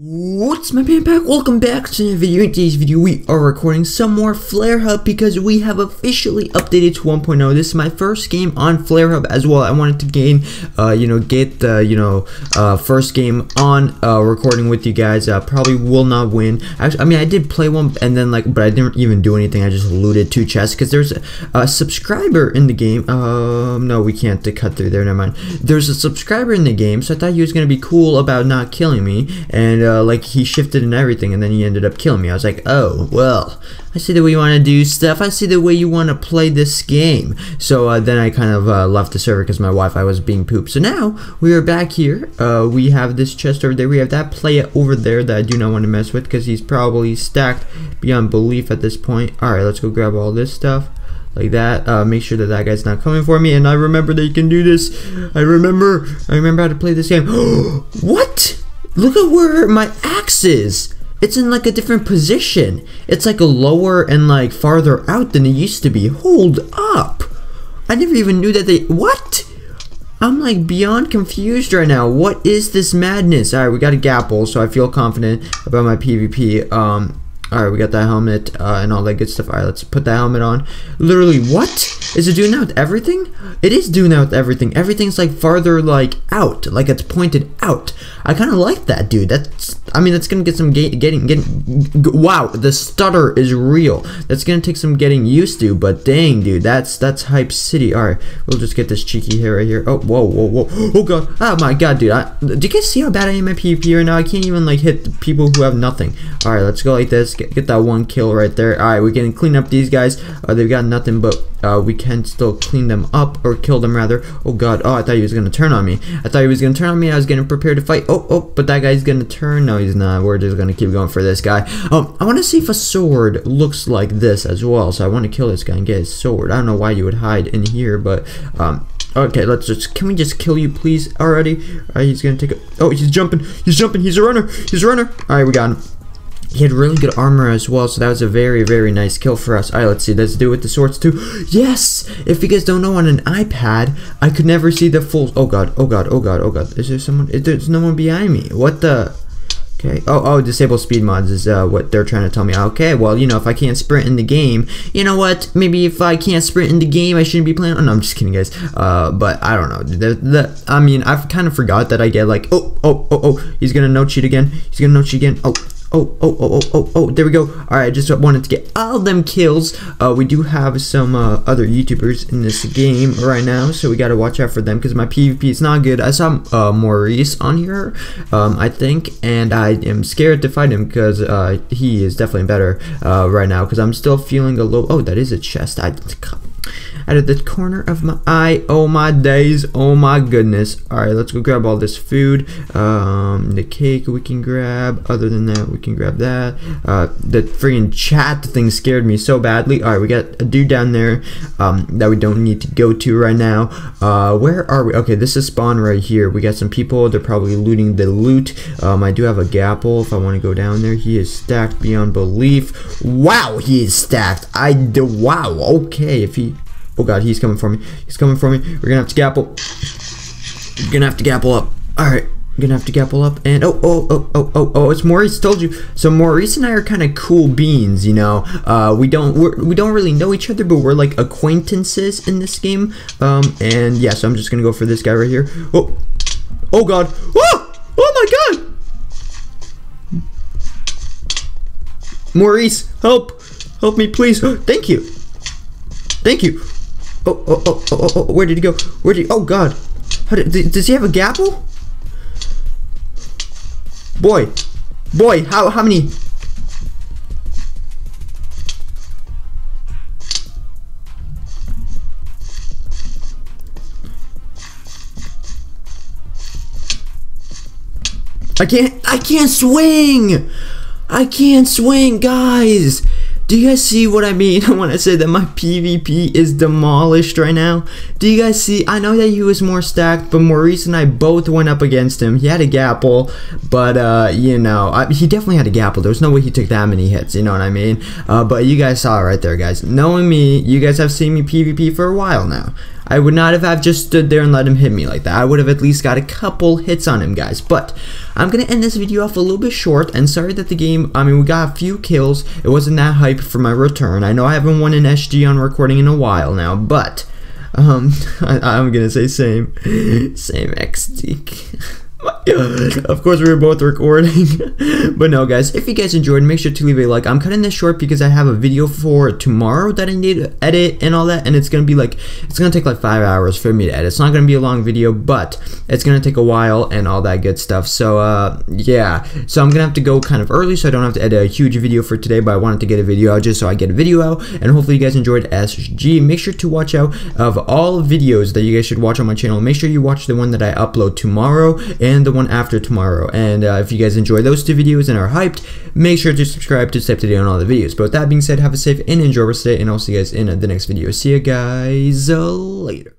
What's my PandaPack? Welcome back to another video. In today's video, we are recording some more Flare Hub because we have officially updated to 1.0. This is my first game on Flare Hub as well. I wanted to gain, uh, you know, get the, you know, uh, first game on uh, recording with you guys. Uh, probably will not win. Actually, I mean, I did play one and then like, but I didn't even do anything. I just looted two chests because there's a, a, subscriber in the game. Um, no, we can't cut through there. Never mind. There's a subscriber in the game, so I thought he was gonna be cool about not killing me and uh, like he shifted and everything, and then he ended up killing me. I was like, oh, well, I see the way you want to do stuff. I see the way you want to play this game. So uh, then I kind of uh, left the server because my Wi-Fi was being pooped. So now we are back here. Uh, we have this chest over there. We have that player over there that I do not want to mess with because he's probably stacked beyond belief at this point. All right, let's go grab all this stuff like that uh, make sure that that guy's not coming for me and I remember that you can do this I remember I remember how to play this game what Look at where my axe is. It's in like a different position. It's like a lower and like farther out than it used to be. Hold up. I never even knew that they, what? I'm like beyond confused right now. What is this madness? All right, we got a gapple, so I feel confident about my PvP. Um, all right, we got that helmet uh, and all that good stuff. All right, let's put that helmet on. Literally, what? Is it doing that with everything? It is doing that with everything. Everything's like farther like out, like it's pointed out. I kind of like that, dude. That's, I mean, that's gonna get some getting, getting, getting. Wow, the stutter is real. That's gonna take some getting used to. But dang, dude, that's that's hype city. All right, we'll just get this cheeky hair right here. Oh, whoa, whoa, whoa. Oh god. Oh my god, dude. I, do you guys see how bad I am at PvP right now? I can't even like hit people who have nothing. All right, let's go like this. Get, get that one kill right there. All right, we can clean up these guys. Uh, they've got nothing but uh, we can still clean them up or kill them rather. Oh god, oh I thought he was gonna turn on me. I thought he was gonna turn on me. I was getting prepared to fight. Oh, oh, but that guy's gonna turn. No, he's not. We're just gonna keep going for this guy. Um, I want to see if a sword looks like this as well. So I want to kill this guy and get his sword. I don't know why you would hide in here, but um, Okay, let's just, can we just kill you please already? Alright, he's gonna take a, oh, he's jumping, he's jumping, he's a runner, he's a runner. Alright, we got him. He had really good armor as well, so that was a very, very nice kill for us. Alright, let's see. Let's do it with the swords too. Yes! If you guys don't know, on an iPad, I could never see the full... Oh god, oh god, oh god, oh god. Is there someone... There's no one behind me. What the... Okay. Oh, oh, disable speed mods is uh, what they're trying to tell me. Okay, well, you know, if I can't sprint in the game, you know what? Maybe if I can't sprint in the game, I shouldn't be playing. Oh, no, I'm just kidding, guys. Uh, but I don't know. The, the, I mean, I've kind of forgot that I get like, oh, oh, oh, oh, he's gonna no cheat again. He's gonna no cheat again. Oh, Oh, oh, oh, oh, oh, oh, there we go. All right, I just wanted to get all them kills. Uh, we do have some uh, other YouTubers in this game right now, so we got to watch out for them because my PvP is not good. I saw uh, Maurice on here, um, I think, and I am scared to fight him because uh, he is definitely better uh, right now because I'm still feeling a little... Oh, that is a chest. I out of the corner of my eye. Oh my days. Oh my goodness. Alright, let's go grab all this food. Um, the cake we can grab. Other than that, we can grab that. Uh, the freaking chat thing scared me so badly. Alright, we got a dude down there um, that we don't need to go to right now. Uh, where are we? Okay, this is spawn right here. We got some people. They're probably looting the loot. Um, I do have a gapple if I want to go down there. He is stacked beyond belief. Wow, he is stacked. I do. Wow. Okay, if he Oh god, he's coming for me. He's coming for me. We're gonna have to gapple. We're gonna have to gapple up. Alright. Gonna have to gapple up and oh oh oh oh oh oh it's Maurice told you so Maurice and I are kind of cool beans you know uh, we don't we're, we don't really know each other but we're like acquaintances in this game um and yeah so I'm just gonna go for this guy right here oh oh god oh oh my god Maurice help help me please thank you thank you Oh, oh, oh, oh, oh, where did he go? Where did he, oh god. Did, does he have a gapple? Boy, boy, how, how many? I can't, I can't swing! I can't swing, guys! Do you guys see what I mean when I say that my PvP is demolished right now? Do you guys see? I know that he was more stacked, but Maurice and I both went up against him. He had a gapple, but, uh, you know, I, he definitely had a gapple. There's no way he took that many hits, you know what I mean? Uh, but you guys saw it right there, guys. Knowing me, you guys have seen me PvP for a while now. I would not have, have just stood there and let him hit me like that. I would have at least got a couple hits on him, guys. But I'm going to end this video off a little bit short, and sorry that the game, I mean, we got a few kills. It wasn't that hype for my return. I know I haven't won an SG on recording in a while now, but... Um, I, am gonna say same, same XD. of course, we were both recording. but no, guys, if you guys enjoyed, make sure to leave a like. I'm cutting this short because I have a video for tomorrow that I need to edit and all that. And it's going to be like, it's going to take like five hours for me to edit. It's not going to be a long video, but it's going to take a while and all that good stuff. So, uh, yeah. So I'm going to have to go kind of early so I don't have to edit a huge video for today. But I wanted to get a video out just so I get a video out. And hopefully you guys enjoyed SG. Make sure to watch out of all videos that you guys should watch on my channel. Make sure you watch the one that I upload tomorrow and the one after tomorrow. And uh, if you guys enjoy those two videos and are hyped, make sure to subscribe to stay up to date on all the videos. But with that being said, have a safe and enjoy rest day, and I'll see you guys in the next video. See you guys later.